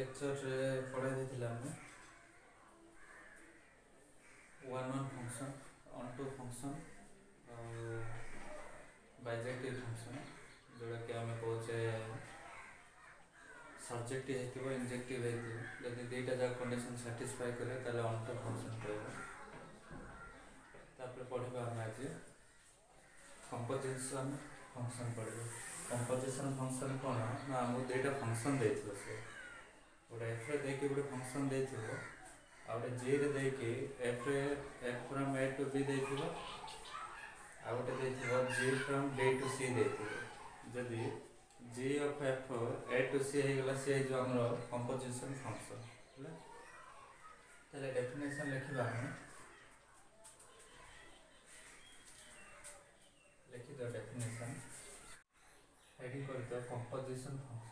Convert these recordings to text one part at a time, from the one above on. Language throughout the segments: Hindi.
लेक्चर पढ़ाई देखे one function onto function bijective function जोड़ा कि आम कहे सब्जेक्ट हो इंजेक्टिव होती दुटा जहाँ कंडीशन साटिस्फाए कराया अन् टू फंक्शन कहपर पढ़ा आज कंपोजिशन फंक्शन पढ़ा कंपोजिशन फंक्शन कौन ना आमको दुटा फंक्शन देखिए ଗୋଟେ ଏଫ୍ରେ ଦେଇକି ଗୋଟେ ଫଙ୍କସନ୍ ଦେଇଥିବ ଆଉ ଗୋଟେ ଜିରେ ଦେଇକି ଏଫ୍ରେ f from A to B ଦେଇଥିବ ଆଉ ଗୋଟେ ଦେଇଥିବ g from D to C ଦେଇଥିବ ଯଦି g of f A to C ହେଇଗଲା ସେ ହେଇଯିବ ଆମର କମ୍ପୋଜିସନ୍ ଫଙ୍କସନ୍ ହେଲା ତାହେଲେ ଡେଫିନେସନ୍ ଲେଖିବା ଆମେ ଲେଖିଦେବା ଡେଫିନେସନ୍ ହେଡ଼ିଂ କରିଦେବା composition function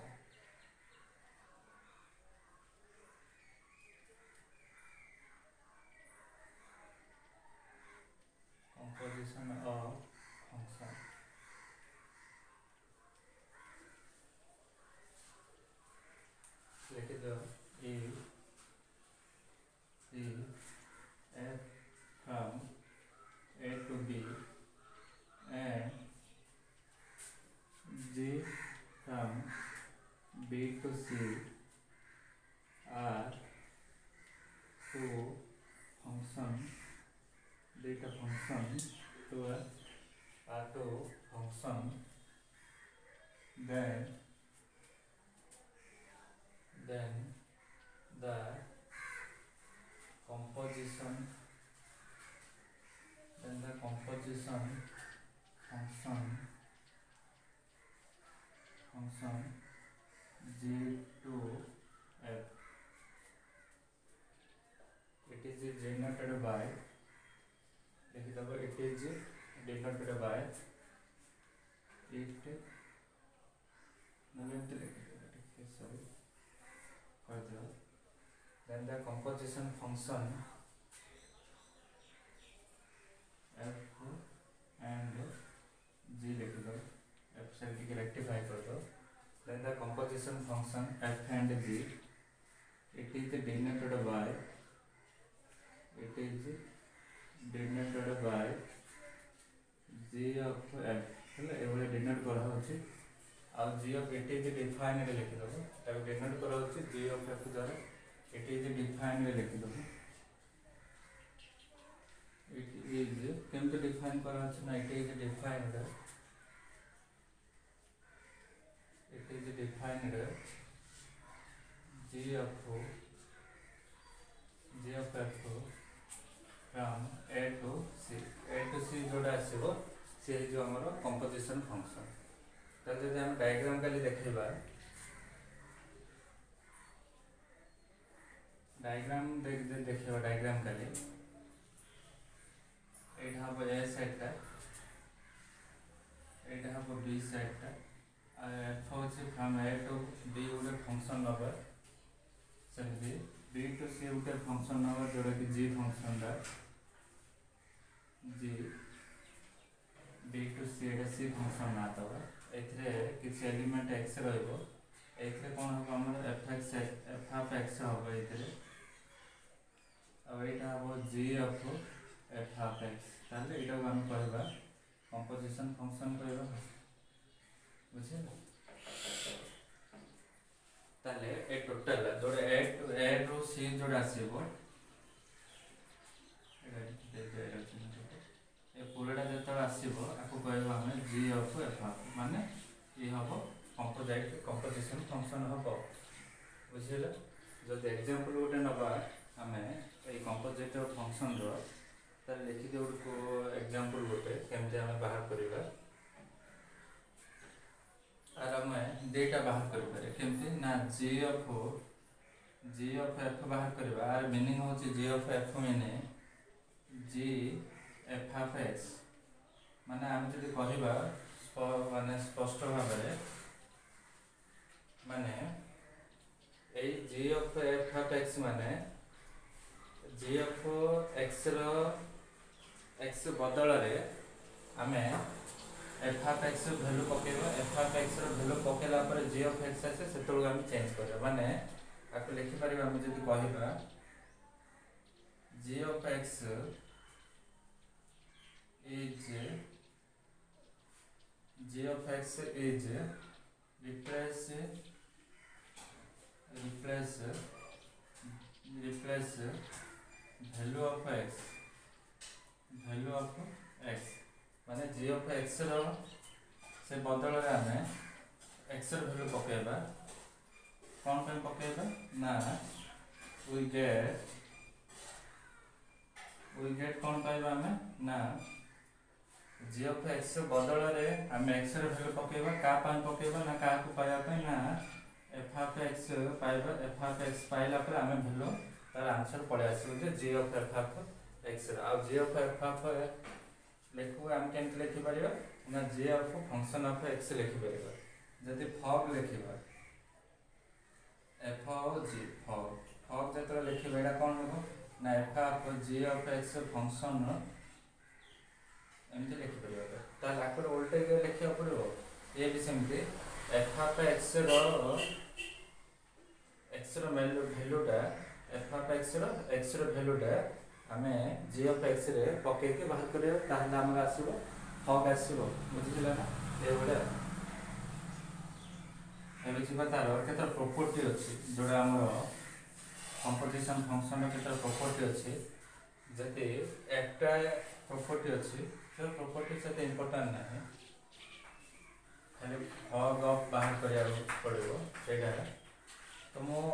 Some data function to a auto function then then the composition then the composition function function z to f is denoted by लिख दबो it is denoted by it मतलब तो लिख ठीक है सॉरी कर दो then the composition function f and g लिख दो f सेल की रेक्टिफाई कर दो then the composition function f and g it is denoted by is denoted by g of f ହେଲା ଏଭଳି ଡିନୋଟ୍ କରାହେଉଛି ଆଉ ଜି ଅଫ୍ ଏଟି ଇଜ୍ ଡିଫାଇନ୍ରେ ଲେଖିଦେବୁ ତାକୁ ଡିନୋଟ୍ କରାହେଉଛି ଜି ଅଫ୍ ଏଫ୍ ଦ୍ୱାରା ଏଟି ଇଜ୍ ଡିଫାଇନ୍ରେ ଲେଖିଦେବୁ ଇଟ୍ ଇଜ୍ କେମିତି ଡିଫାଇନ୍ କରାହେଉଛି ନା ଇଟ୍ ଇଜ୍ ଡିଫାଇନ୍ରେ it is defined g of g of f from A to C A to C आसो सी जो आम कंपोजिशन फंक्शन तो जब आम डायग्राम का देखा डायग्राम देखा डायग्राम का यहाँ हम बी एफ हूँ फ्रम ए टू बी गोटे फंक्शन बी टू सी गोटे फंक्शन नवा जोटा कि जी फंक्शन जे बी टू सी एट सी फंक्शन ना तो ये किसी एलिमेंट एक्स रही कौन हम आम f x f f x हम ये आईटा हम जि एफ एफ एफ एक्स तक आम कह कंपोजिशन फंक्शन कह बुझ ए टोटाल जो ए टू ए रू सी जो आसो ଆସିବ ଆକୁ କହିବା ଆମେ ଜି ଅଫ୍ ଏଫ୍ ଅଫ୍ ମାନେ ଇଏ ହେବ କମ୍ପୋଜାଇଟ୍ କମ୍ପୋଜିସନ୍ ଫଙ୍କସନ୍ ହେବ ବୁଝିହେଲା ଯଦି ଏକ୍ଜାମ୍ପଲ୍ ଗୋଟେ ନେବା ଆମେ ଏଇ କମ୍ପୋଜିଟ୍ ଫଙ୍କସନ୍ର ତାହେଲେ ଲେଖିଦେ ଗୋଟେ ଏକ୍ଜାମ୍ପଲ୍ ଗୋଟେ କେମିତି ଆମେ ବାହାର କରିବା ତାର ଆମେ ଦୁଇଟା ବାହାର କରିପାରିବା କେମିତି ନା g of g of f ବାହାର କରିବା ଆର ମିନିଂ ହେଉଛି g of f meaning g f of S मान आम जब कह मान स्पष्ट भाव मान यफ एफ हाफ एक्स मान जि एफ एक्स रक्स बदल आम एफ हाफ एक्स भैल्यू पक एफ हाफ एक्स रैल्यू पकला जि एफ एक्स आसे से आम चेज कर मान आपको लिखिपर आम जब कह जि f x is g of x is replace replace replace value of x value of x माने जे ऑफ एक्स रो से बदल रे आमे एक्स रो वैल्यू पकेबा कौन पे पकेबा ना वी गेट वी गेट कौन पाइबा आमे ना जीएफ एक्स बदल आम एक्स रैल्यू पकेबा क्या पकेबा ना क्या पाइबापी ना एफ आफ एक्स पाइबा एफ आफ एक्स पाइला आम भैल्यू तार आंसर पलि आसो g f f of x रे जीएफ एफ आफ लिखू आम कमी लिखिपर ना g f function of x लिखिपर जदि फब लिखा एफ जी फब फब जो लिखा यहाँ कौन हम ना f of g of x function ଏମିତି ଲେଖିପାରିବା ତାହେଲେ ଆଗରେ ଓଲଟେଇକି ଲେଖିବାକୁ ପଡ଼ିବ ଏ ବି ସେମିତି ଏଫ୍ ଆଫ୍ ଏକ୍ସର ଏକ୍ସର ଭ୍ୟାଲ୍ୟୁଟା ଏଫ୍ ଆଫ୍ ଏକ୍ସର ଏକ୍ସର ଭ୍ୟାଲ୍ୟୁଟା ଆମେ ଜି ଅଫ୍ ଏକ୍ସରେ ପକେଇକି ବାହାର କରିବା ତାହେଲେ ଆମର ଆସିବ ହକ୍ ଆସିବ ବୁଝିଥିଲା ନା ଏଇଭଳିଆ ଏବେ ଯିବା ତାର କେତେଟା ପ୍ରପର୍ଟି ଅଛି ଯେଉଁଟା ଆମର କମ୍ପିଟିସନ୍ ଫଙ୍କସନ୍ର କେତେଟା ପ୍ରପର୍ଟି ଅଛି ଯଦି একটা ପ୍ରପର୍ଟି ଅଛି ସେ ପ୍ରପର୍ଟି ସେତେ ଇମ୍ପୋର୍ଟାଣ୍ଟ ନାହିଁ ହେଲେ ଫଗ୍ ଅଫ୍ ବାହାର କରିବାକୁ ପଡ଼ିବ ସେଇଟା ତ ମୁଁ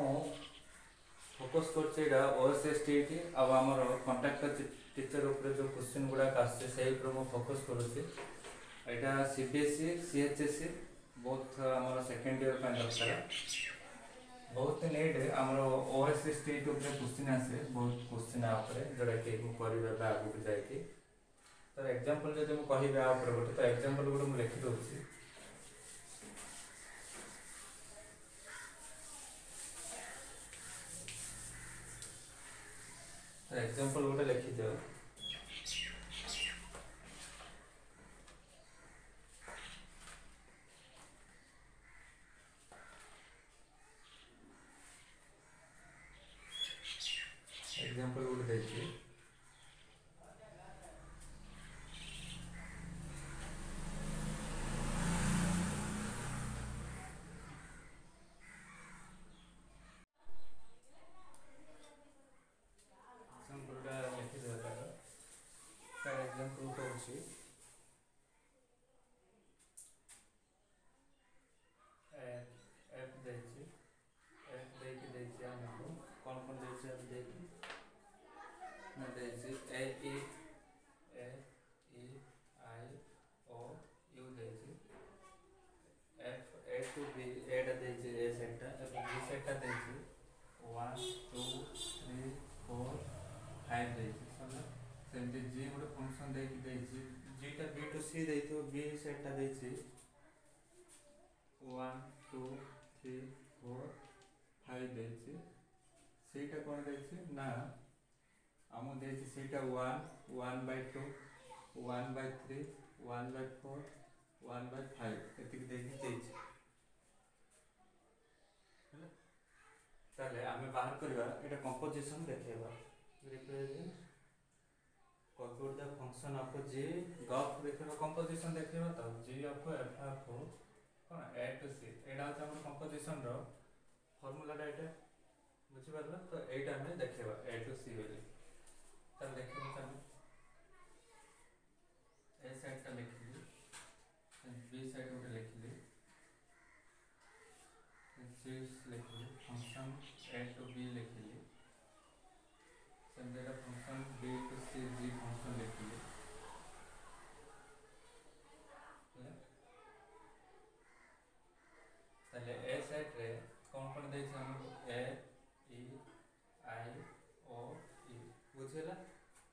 ଫୋକସ୍ କରୁଛି ଏଇଟା ଓଏସ୍ ଏସ୍ ଟି ଟି ଆଉ ଆମର କଣ୍ଟ୍ରାକ୍ଟର ଟିଚର ଉପରେ ଯେଉଁ କୋଶ୍ଚିନ୍ ଗୁଡ଼ାକ ଆସୁଛି ସେଇ ଉପରେ ମୁଁ ଫୋକସ୍ କରୁଛି ଏଇଟା C B S C C H S C ବହୁତ ଆମର ସେକେଣ୍ଡ ଇୟର୍ ପାଇଁ ଦରକାର ବହୁତ ନିଟ୍ ଆମର ଓଏସ୍ ଏସ୍ ଟି ଟି ଉପରେ କୋଶ୍ଚିନ୍ ଆସେ ବହୁତ କୋଶ୍ଚିନ୍ ଉପରେ ଯେଉଁଟାକି ମୁଁ କରିବି ଏବେ ଆଗକୁ ଯାଇକି ତାର ଏକ୍ଜାମ୍ପଲ୍ ଯଦି ମୁଁ କହିବି ଆ ଉପରେ ଗୋଟେ ତ ଏକ୍ଜାମ୍ପଲ୍ ଗୋଟେ ମୁଁ ଲେଖିଦେଉଛି ଏକ୍ଜାମ୍ପଲ୍ ଗୋଟେ ଲେଖିଦିଅ एग्जाम्पल गोटे देखिए 然后，学习。सी ଦେଇଥିବ b ସେଟ୍ଟା ଦେଇଛି 1 2 3 4 5 ଦେଇଛି ସେଇଟା କ'ଣ ଦେଇଛି ନା ଆମକୁ ଦେଇଛି ସେଇଟା 1 1 ବାଇ 2 1 ବାଇ 3 1 ବାଇ 4 1 ବାଇ 5 ଏତିକି ଦେଇକି ଦେଇଛି ତାହେଲେ ଆମେ ବାହାର କରିବା ଏଇଟା କମ୍ପୋଜିସନ୍ ଦେଖେଇବା ରିପ୍ରେଜେଣ୍ଟ कंप्यूट द फंक्शन आपको जी गफ देखिबा कंपोजिशन देखिबा त जी आपको एफ एफ को कोन ए टू सी एडा होता हमर कंपोजिशन रो फार्मूला डाटा बुझि परला तो एटा में देखिबा ए टू सी वाली तब देखिबा तब ए साइड का लिख लिखली बी साइड उठे लिखली सी लिख ବୁଝି ହେଲା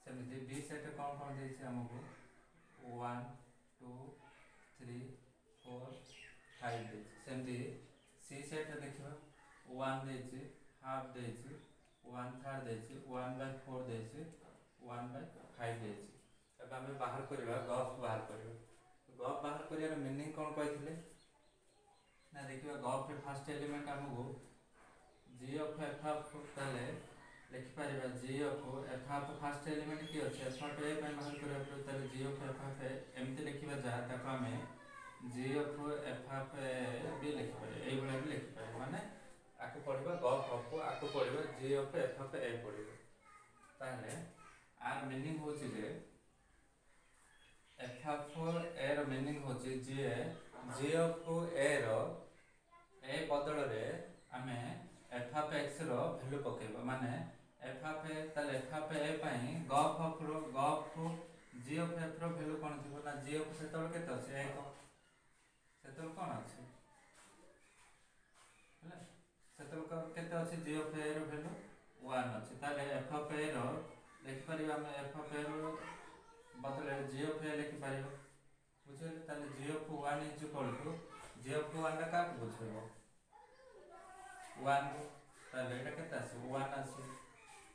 ସେମିତି ବି ସାଇଡ଼୍ରେ କ'ଣ କ'ଣ ଦେଇଛି ଆମକୁ one two three four five ଦେଇଛି ସେମିତି ସି ସାଇଡ଼୍ରେ ଦେଖିବା ୱାନ୍ ଦେଇଛି ହାଫ୍ ଦେଇଛି ୱାନ୍ ଥାର୍ଡ଼ ଦେଇଛି ୱାନ୍ ବାଇ ଫୋର୍ ଦେଇଛି ୱାନ୍ ବାଇ ଫାଇଭ୍ ଦେଇଛି ଏବେ ଆମେ ବାହାର କରିବା ଗପ୍ ବାହାର କରିବା ଗପ୍ ବାହାର କରିବାର ମିନିଂ କ'ଣ କହିଥିଲେ ନା ଦେଖିବା ଗପ୍ରେ ଫାର୍ଷ୍ଟ ଏଲିମେଣ୍ଟ ଆମକୁ ଜି ଅଫ୍ ଏଫ୍ ଅଫ୍ ତାହେଲେ ଲେଖିପାରିବା ଜିଓକୁ ଏଫ୍ ହାଫ୍ ଫାର୍ଷ୍ଟ ଏଲିମେଣ୍ଟ କି ଅଛି ଏଫ୍ ହାଫ୍ ଏ ପାଇଁ ବାହାର କରିବା ପରେ ତାହେଲେ ଜିଓକୁ ଏଫ୍ ହାଫ୍ ଏ ଏମିତି ଲେଖିବା ଯାହା ତାକୁ ଆମେ ଜିଓକୁ ଏଫ୍ ହାଫ୍ ଏ ବି ଲେଖିପାରିବା ଏଇଭଳିଆ ବି ଲେଖିପାରିବା ମାନେ ଆକୁ ପଢ଼ିବା ଗ ଫକୁ ଆକୁ ପଢ଼ିବା ଜିଓକୁ ଏଫ୍ ହାଫ୍ ଏ ପଢ଼ିବା ତାହେଲେ ଆର ମିନିଂ ହେଉଛି ଯେ ଏଫ୍ ହାଫ୍ ଏର ମିନିଂ ହେଉଛି ଯିଏ ଜିଓକୁ ଏର ଏ ବଦଳରେ ଆମେ ଏଫ୍ ହାଫ୍ ଏକ୍ସର ଭ୍ୟାଲୁ ପକାଇବା ମାନେ F F L F F एपाई गफ एफ रो गफ जि एफ एफ रैल्यू कौन थी ना जि एफ से एक से कौन अच्छे से के जि एफ ए रैल्यू वन अच्छे एफ एफ ए रिखिपर आम एफ एफ ए रदल जि एफ ए लिखिपर बुझे g f one is equal to g f one क्या बुझे वन ये आस वन आस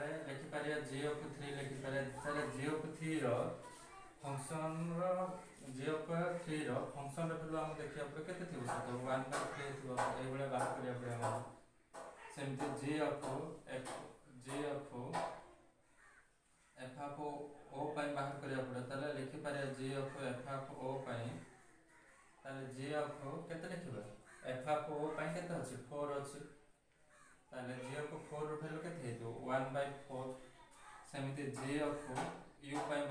তাহলে লেখিপারিবা জি অফ থ্রি লেখিপারিবা তাহলে জি অফ থ্রির ଫଙ୍କସନ୍ର ଜି ଅଫ୍ ଥ୍ରୀର ଫଙ୍କସନ୍ର ଭ୍ୟାଲୁ ଆମେ ଦେଖିବା ପରେ କେତେ ଥିବ ସାତ ୱାନ୍ ବାଇ ଥ୍ରୀ ଥିବ ଏଇଭଳିଆ ବାହାର କରିବାକୁ ପଡ଼ିବ ଆମର ସେମିତି G of F G of F of ଓ ପାଇଁ ବାହାର କରିବାକୁ ପଡ଼ିବ ତାହେଲେ ଲେଖିପାରିବା ଜି ଅଫ୍ ଏଫ୍ ଆଫ୍ ଓ ପାଇଁ ତାହେଲେ ଜି ଅଫ୍ କେତେ ଲେଖିବା ଏଫ୍ ଆଫ୍ ଓ ପାଇଁ କେତେ ଅଛି ଫୋର୍ ଅଛି ताले जे को 4 रे लखे थे जो 1/4 सेमिते जे को u/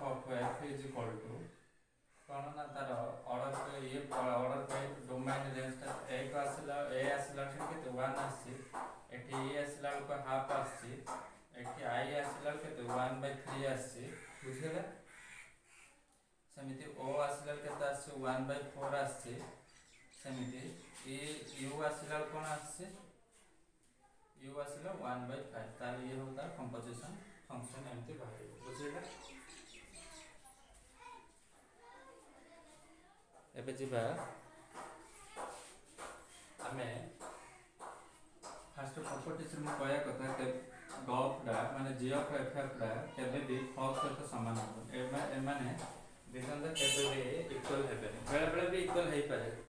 half of f is equal to କ'ଣ ନା ତାର ଅର୍ଡ଼ର ଇଏ ଅର୍ଡ଼ର ପାଇଁ ଡୋମାଇନ୍ ରେଞ୍ଜଟା ଏକ ଆସିଲା ଏ ଆସିଲା ଠିକ୍ କେତେ ୱାନ୍ ଆସିଛି ଏଠି ଇ ଆସିଲା ବେଳକୁ ହାଫ୍ ଆସିଛି ଏଠି ଆଇ ଆସିଲା ବେଳକୁ କେତେ ୱାନ୍ ବାଇ ଥ୍ରୀ ଆସିଛି ବୁଝିହେଲା ସେମିତି ଓ ଆସିଲା ବେଳକୁ କେତେ ଆସିଛି ୱାନ୍ ବାଇ ଫୋର୍ ଆସିଛି ସେମିତି ଇ ୟୁ ଆସିଲା ବେଳକୁ କ'ଣ ଆସିଛି ୟୁ ଆସିଲା ୱାନ୍ ବାଇ ଫାଇଭ୍ ତାହେଲେ ଇଏ ହେଉଛି ତାର କମ୍ପୋଜିସନ୍ ଫଙ୍କସନ୍ ଏମିତି ବାହାରିବ ବୁଝିହେଲା ଏବେ ଯିବା ଆମେ ଫାଷ୍ଟ କମ୍ପିଟିସନ୍ କହିବା କଥା ଗଫ୍ଟା ମାନେ ଜିଓଫ୍ ଏଫ୍ଏଫ୍ଟା କେବେ ବି ଫକ୍ ସହିତ ସମାନ ହେବ ଏମାନେ ଦିଜଣ କେବେ ବି ଇକ୍ୱାଲ୍ ହେବେନି ବେଳେବେଳେ ବି ଇକ୍ୱାଲ୍ ହେଇପାରେ